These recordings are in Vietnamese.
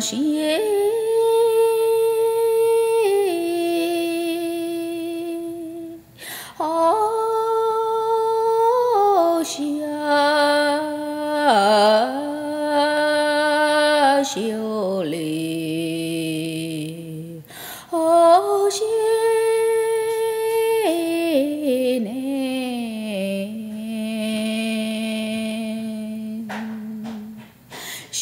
বসিয়ে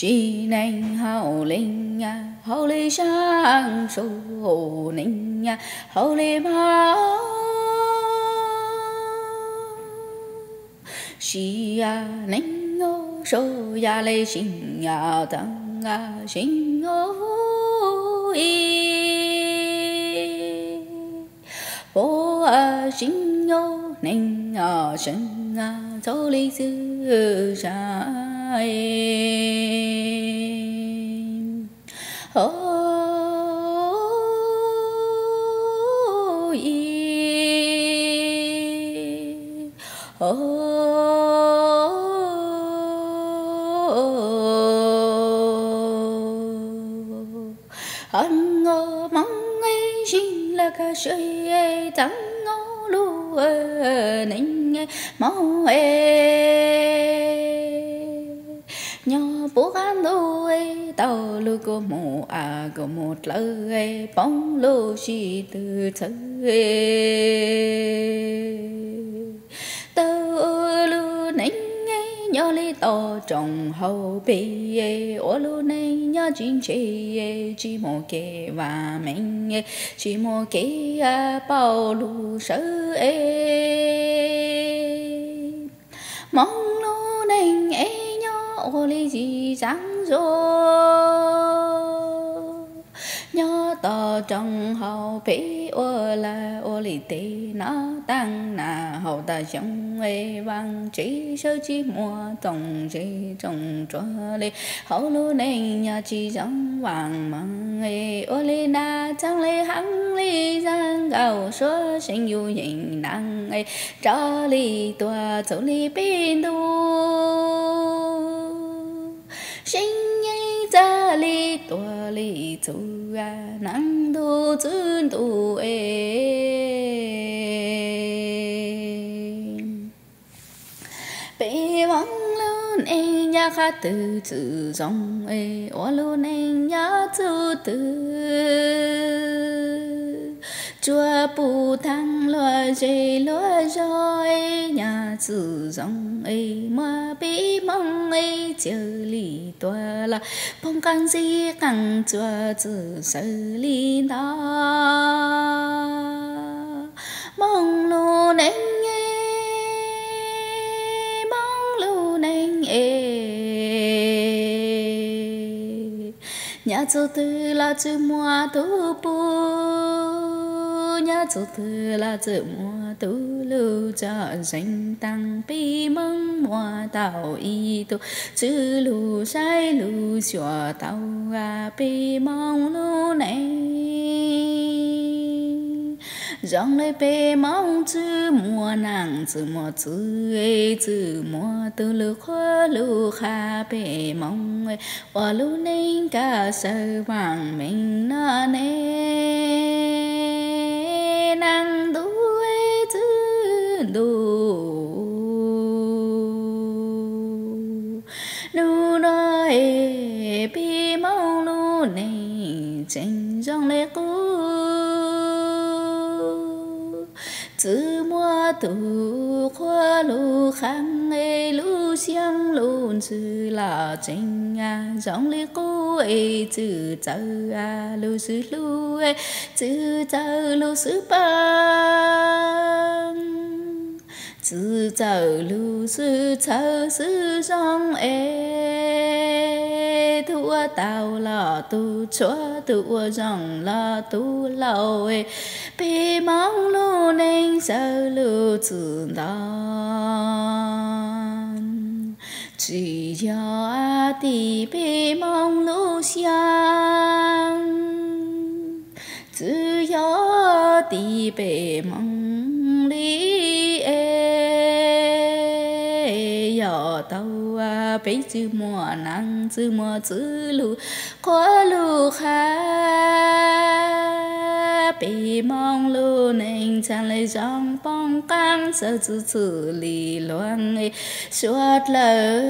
xì nành hậu linh à hậu lì sang sổ ninh à hậu lì ma xì à ninh ô sổ ya lì xin à tăng à xin ô y bố à xin ô ninh à xin à sổ lì sư sai oh yeah anh ngô mong ấy xin là ca suy tăng ngô lu ninh mong ê bố gan lu ê tàu lu một à có một lời bóng lu chỉ từ từ tàu lu ninh nhớ lý to trong hậu bì ô lu này nhớ chính trị chỉ một cái và mình chỉ một cái à, bao lu sợ mong lu này ô lý gì sáng rồi nhớ tờ trong hậu phí, ô là ô lý tì, nó tăng nà, hậu ta sống ê vang chỉ sơ chỉ mùa tổng chỉ trong cho lê hậu lu nên nhà chỉ giống vàng măng ê ô lê na chẳng lê hăng lê giang gạo số sinh yêu hình năng ê cho lý tua chỗ lý bên đu xin nhây ra lê tua lê chủ chân đu ê. Bé vắng luôn em nhà khá từ từ dòng ê ô luôn em nhà từ từ. Chúa bù thăng loa dây loa rồi nhà tự dòng ấy mà bị mong ấy chờ lì tòa là bông càng gì càng chúa từ xử lý đó mong lù em nghe, mong lù em ê nhà chủ tư là chú mua tu bu nhà chủ tư là chú mua tu lưu cho danh tăng bi mong mua tạo y tu chữ lưu sai lưu xóa tàu à bi mong lưu này dòng lấy bê mong chữ mua nàng chữ mua chữ ê chữ mua từ lư khó lư kha bê mong ê và lư nên cả sơ vàng mình nó nè chữ mua tu khoa lu khang ê lu xiang lu chữ là chính à dòng li cô ê chữ chữ à lu sư lu ê chữ chữ lu sư bằng chữ chữ lu sư chữ sư dòng ê thua tao là tu chúa tu dòng là tu lâu ê bị mong lu nên sợ lu tự đàn chỉ cho a ti bị mong lu xiang chỉ cho ti bị mong bị chữ mùa nắng chữ mùa chữ lù có lù khá bị mong lù nên chẳng lấy trong bóng căng sợ chữ chữ lì loạn ấy suốt lỡ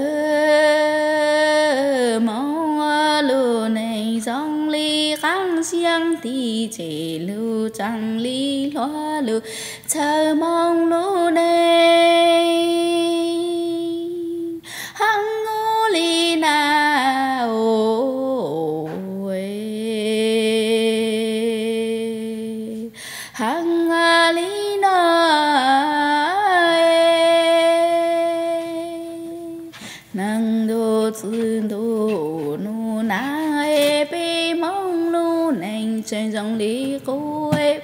mong lù nên trong lì căng xiang thì chỉ lù chẳng lì loa lù chờ mong lù nên e bê mong nu nành trên dòng lý cô e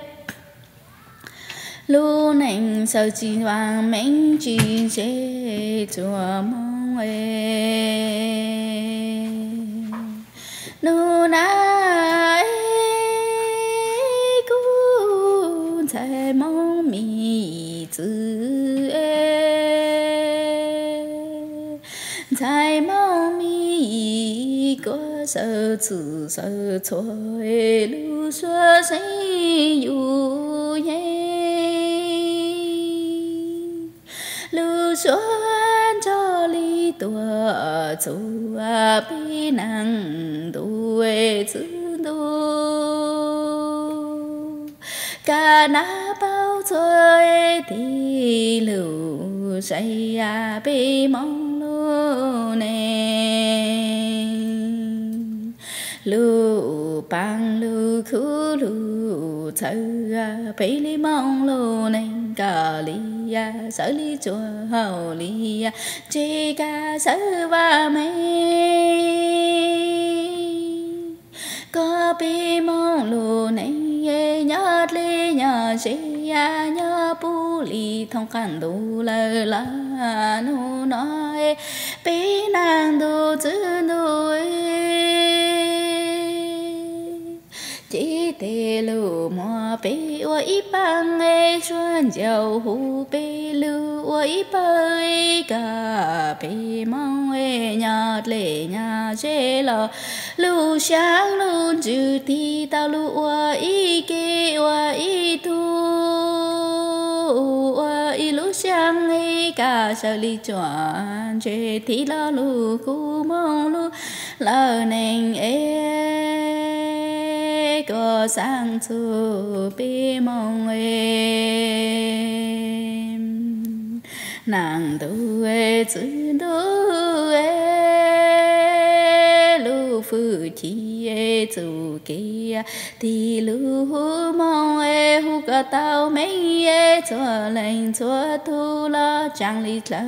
lu nành sao chỉ hoàng mệnh chỉ chế chùa mong e nu na e cu chạy mong mi chữ sợ chữ sợ thôi lu xưa say yu ye lu xuân cho ly tua chu bi năng tuổi chữ đu cả na bao chơi thì lù say à bi mong lu bang lu khu lu thơ bị li mong lu nên cả li à sở li chùa hậu li à chỉ cả sở và mê có bê mong lu nên nhớ li nhớ chỉ à nhớ bu li thông khăn đủ lơ la nu nói bê nàng đủ chữ nuôi tê lù mò bê ô y bang ê xuân giàu hù bê lù ô ý bê cả bê mong ê nhà lệ nhà chê lò lù sáng lù chữ thì tao lù ô y kê ô y thu ô y lù sáng ê cả sợ lì chuẩn chê thì lo lù cu mong lù lờ nền ê có sang sư bi mong em. Nàng tu ê, chữ tu ê lu phu chi ê chu kia. Ti lu hu mong ê hu cả tao mấy ê cho lên cho tu la chẳng lý lỡ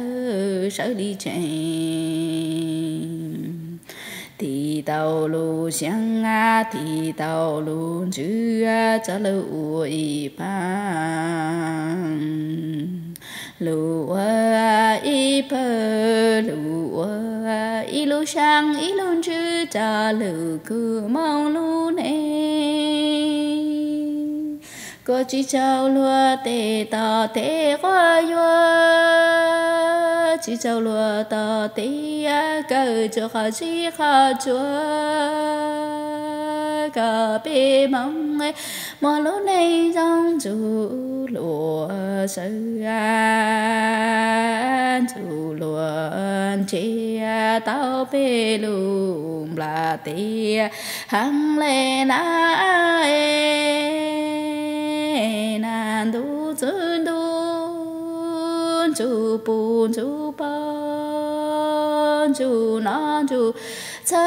sợ đi chen thì tàu lu xiang a, thì tàu lu chư a cha lu y pa. Lu a y pa lu a y lu sang y lu chư cha lu cứ mong lu ne có chỉ cháu lúa tê tò tê qua yo chỉ châu lúa tờ tí cơ cho khó chỉ khó chúa. Cờ bê mong ấy mà lúc này trong chủ lúa sơ an. Chủ lúa chi tao bê lùm là tí hăng lên ai nan du chơi du chu bun chu ban chu nan, chu cha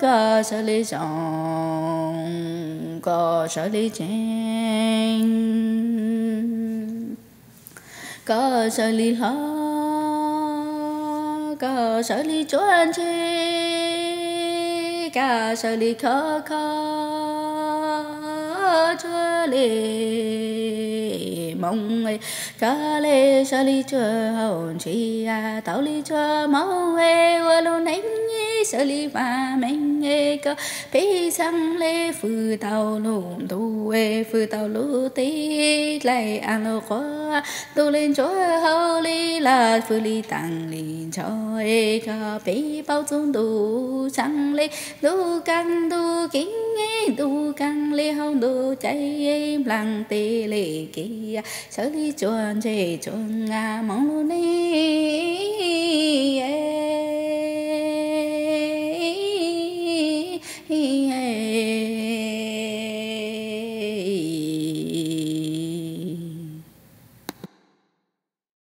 ga sa li chong ga sa li chen ga sa li ha ga sa li chuan chi ga sa li kha kha chúa li mong ấy. Ca lê sa li chúa hồn chi à. Tao li chua mau hê ấy qua luôn anh sa li và mình nghe cơ bị sang lê. Phư tao lù tu hê phư tao lù tí. Lại ăn à lô khó tu lên chỗ hậu li là phư li tăng li cho ê cơ bị bao dung tu sang lê tu căng tu kính ê tu căng lê hông tu chạy em lăng tê lê kia sở lý chuan chê chuan à mong lu nê